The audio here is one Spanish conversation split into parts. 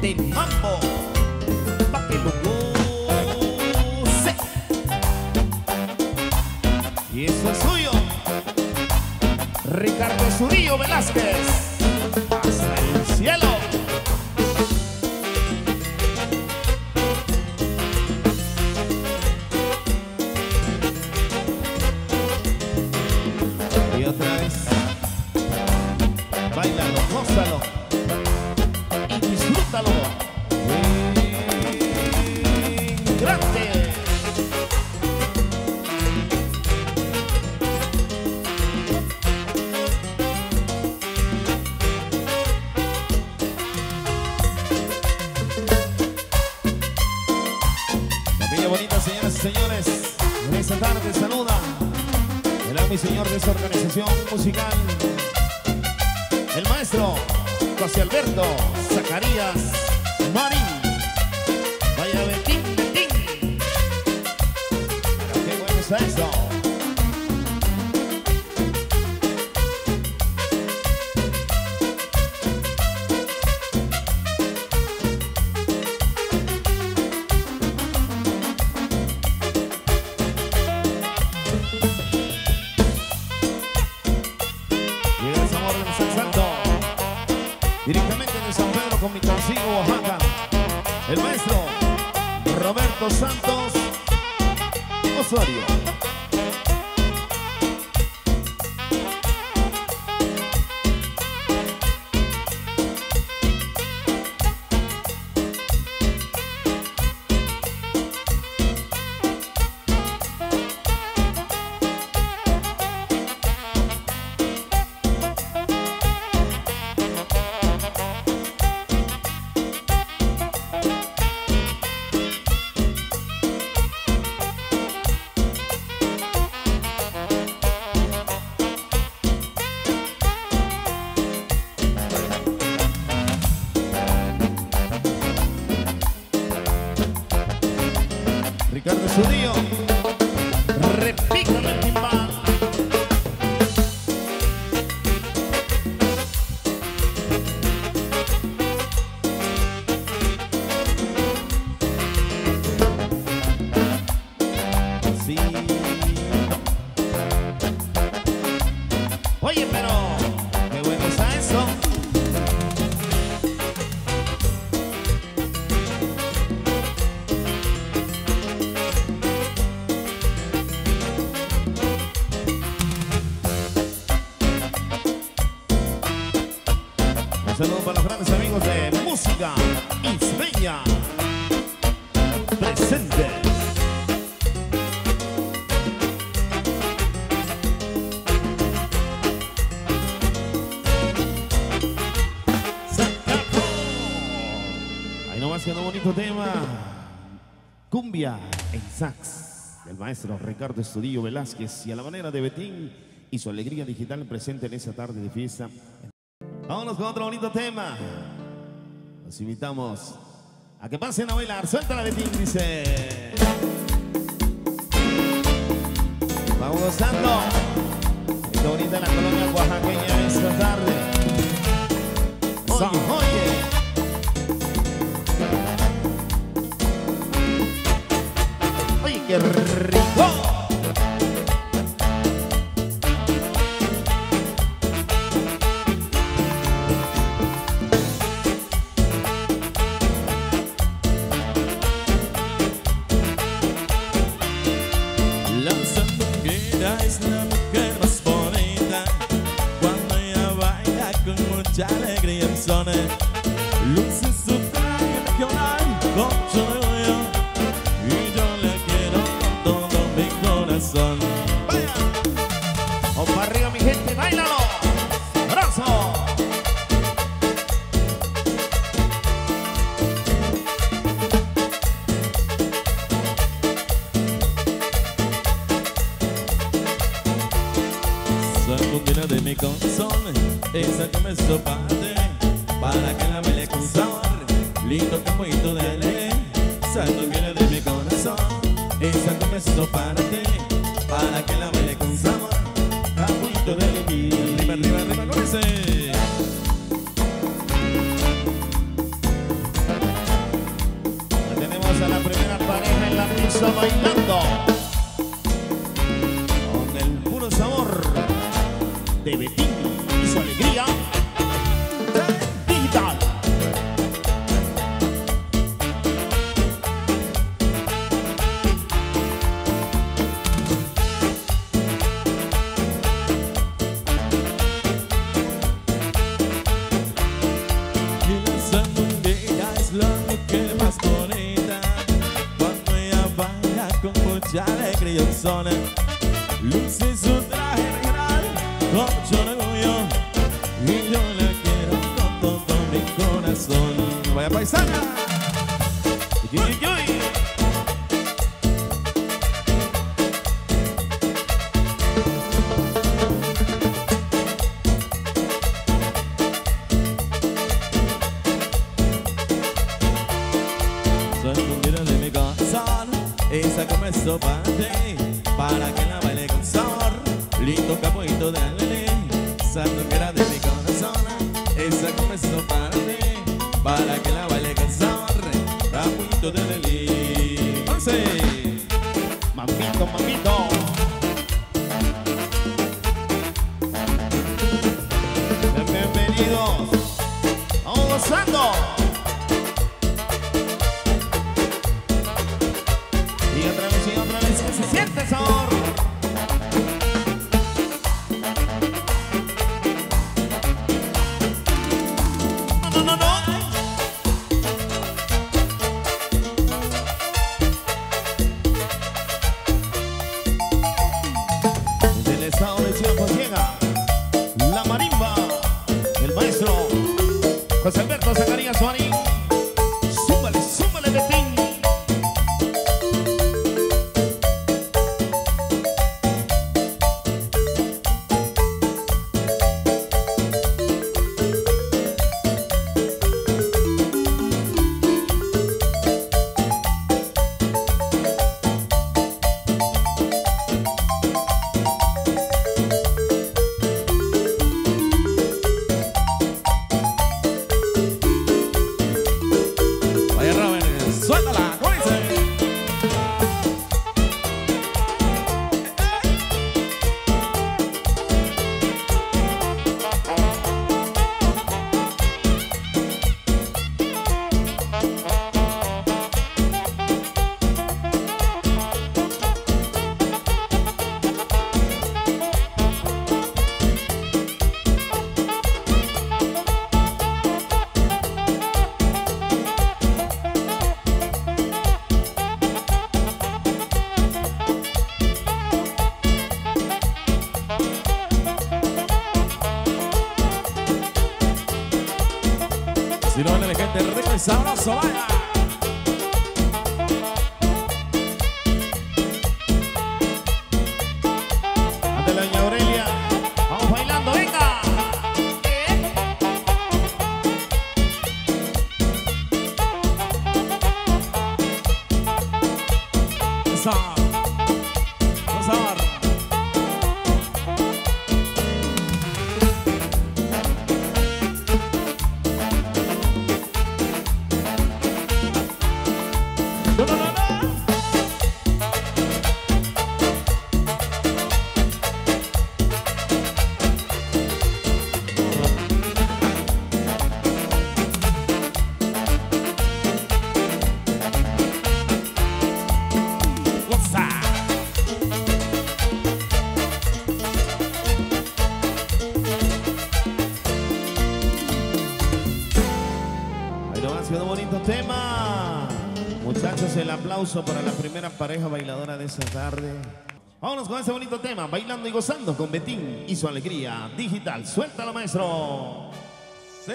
Del mambo. Pa' que lo goce. Y eso es suyo. Ricardo Zurillo Velázquez. Bonita, señoras y señores. En esta tarde saluda el amo y señor de esta organización musical, el maestro José Alberto Zacarías Marín. Vaya Betín, Betín. Qué bueno está. Moçambique. Bonito tema. Cumbia en sax del maestro Ricardo Estudillo Velázquez y a la manera de Betín y su alegría digital presente en esa tarde de fiesta. Vámonos con otro bonito tema. Los invitamos a que pasen a bailar. Suéltala Betín, dice. Vamos gozando. Qué bonita la colonia oaxaqueña esta tarde. Oye. Oye, Esa que me sopate Para que la baile con sabor Capuito de alegría Arriba, arriba, arriba, con ese. Tenemos a la primera pareja en la pista bailando. Son Luce su traje regional con mucho orgullo Y yo la quiero con todo mi corazón. Vaya paisana. Uy, uy, uy. Si no, pareja bailadora de esta tarde. Vámonos con ese bonito tema, bailando y gozando con Betín y su alegría digital. Suéltalo, maestro. Sí,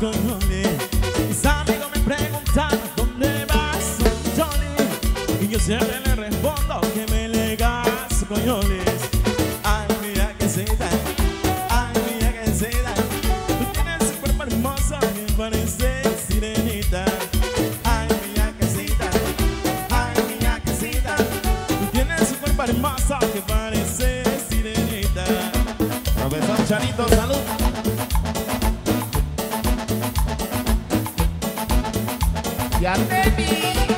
gonna make Yeah. Baby.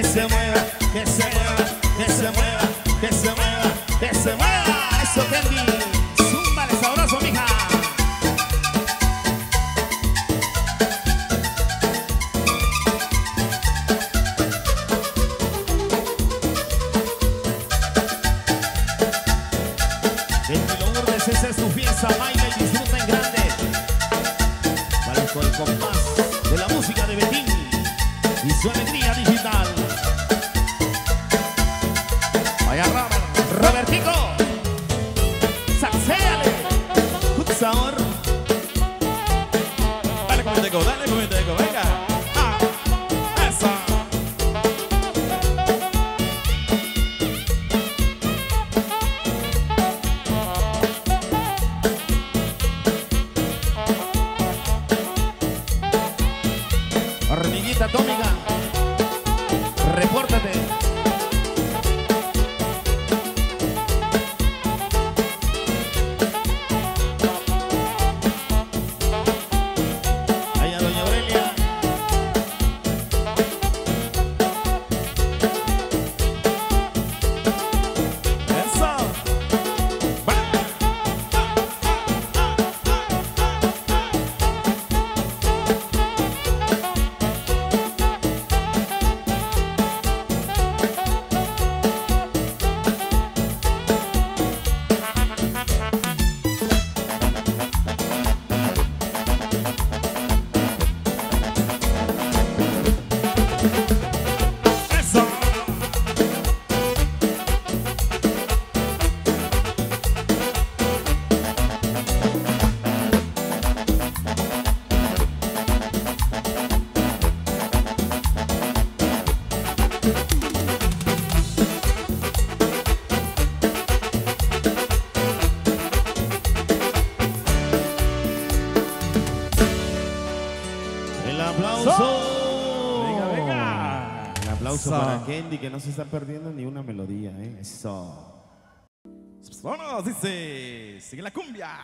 ese Candy, que no se está perdiendo ni una melodía, ¿eh? Eso. Vámonos, dice. Sigue la cumbia.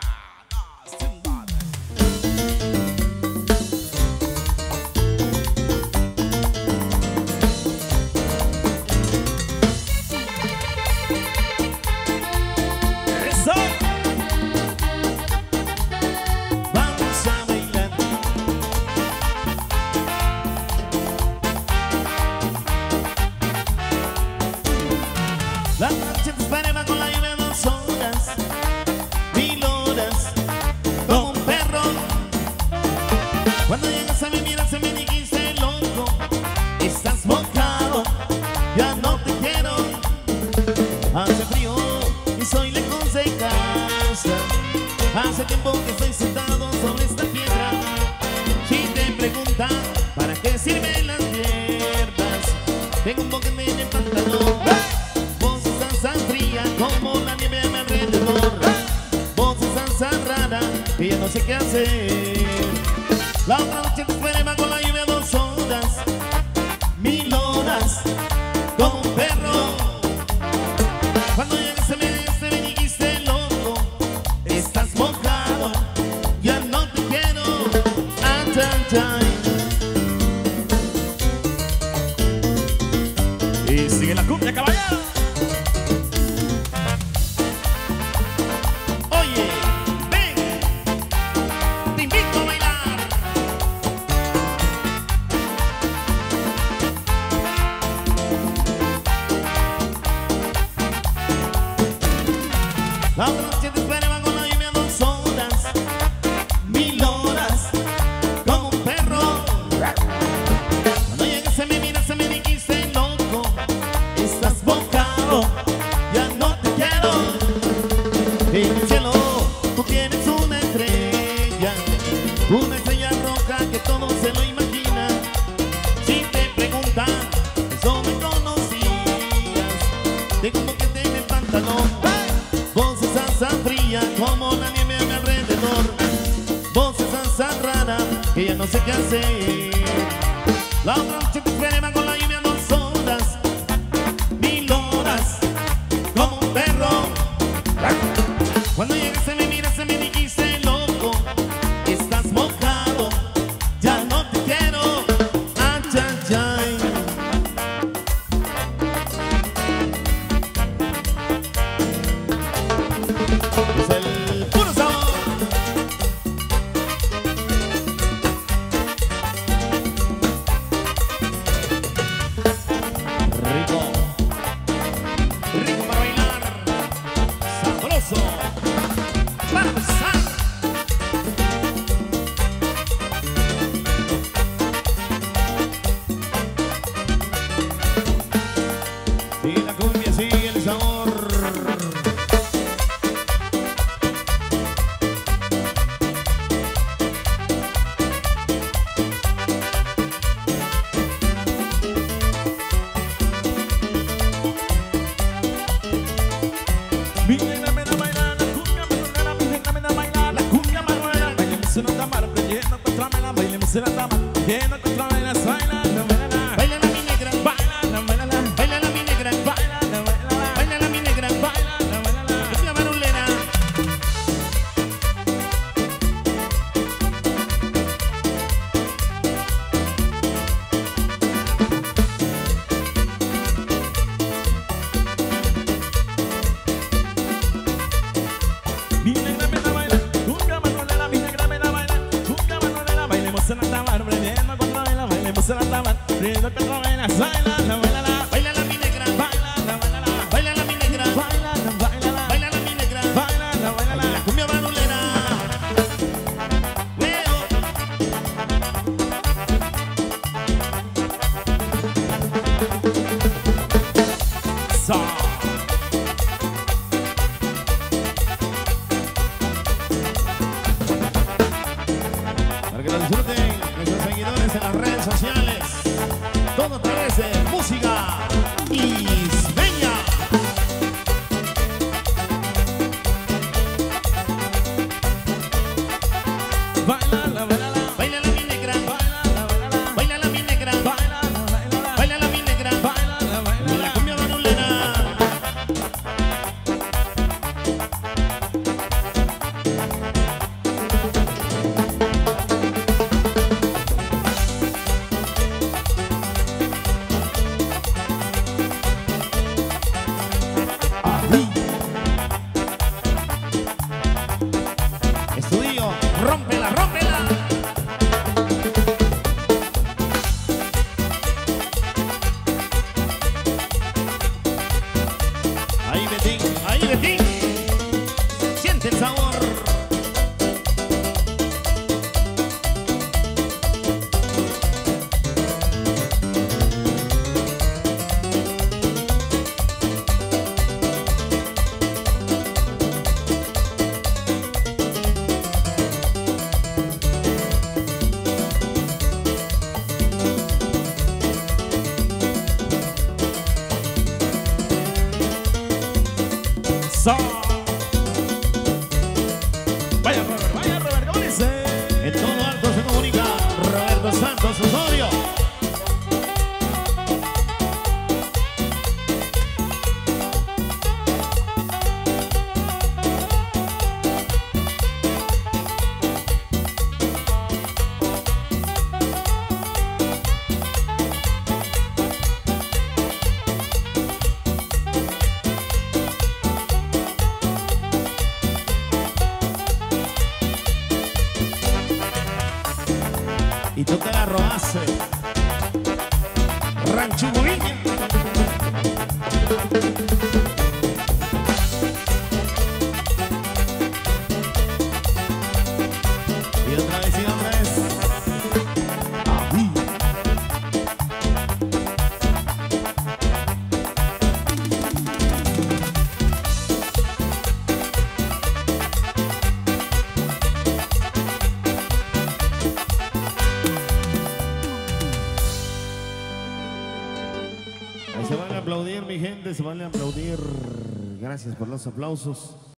Por los aplausos.